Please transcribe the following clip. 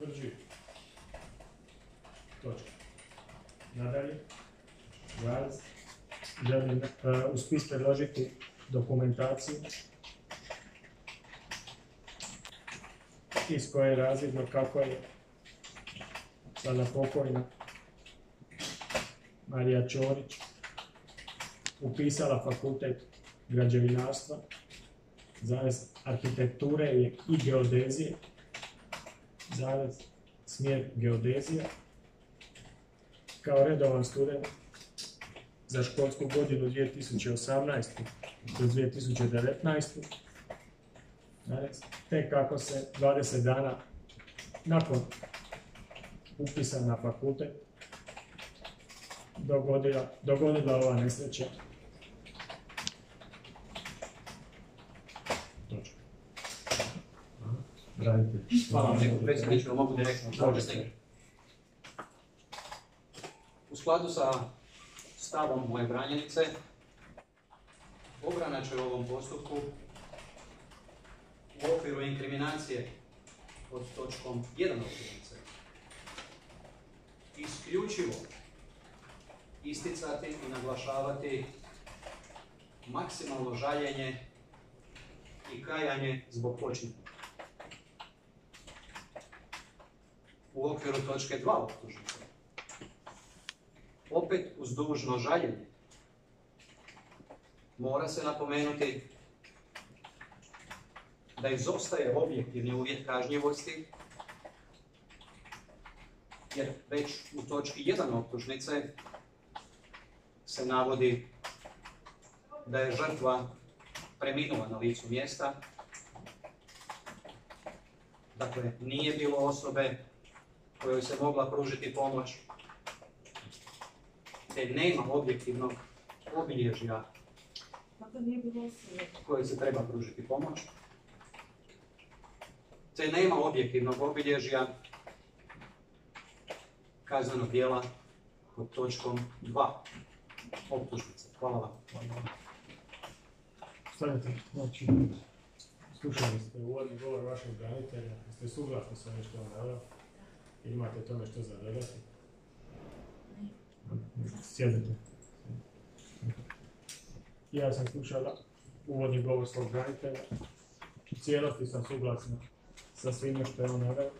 Tvrđi. Točka. Nadalje. Raz. Želim u spis predložiti dokumentaciju iz koje je razvidno kako je sada pokojna Marija Ćorić upisala fakultet građevinarstva, zarez arhitekture i geodezije, zarez smjer geodezija, kao redovan student za školsku godinu 2018. do 2019. Zarez, te kako se 20 dana nakon upisa na fakultet dogodila, dogodila ova nesreća. Branitelj. Hvala vam lijepo, predsjedniče, jel mogu direktno završiti. U skladu sa stavom moje branjenice, obrana će u ovom postupku u okviru inkriminacije pod točkom 1 optužnice isključivo isticati i naglašavati maksimalno žaljenje i kajanje zbog počinjenog. U okviru točke 2 optužnice. Opet uz dužno žaljenje. Mora se napomenuti da izostaje objektivni uvjet kažnjivosti, jer već u točki 1 optužnice se navodi da je žrtva preminula na licu mjesta, dakle nije bilo osobe kojoj se mogla pružiti pomoć, te nema objektivnog obilježja kojoj se treba pružiti pomoć, te nema objektivnog obilježja kaznenog dijela pod točkom 2 optužnice. Hvala vam. Stanite, znači, slušali ste uvodni govor vašeg branitelja, jeste suglasni sa ovim što vam imate tome što za dodati? Sjedite. Ja sam slušala uvodni govor svog branitelja. U cijelosti sam suglasna sa svime što je on naveo.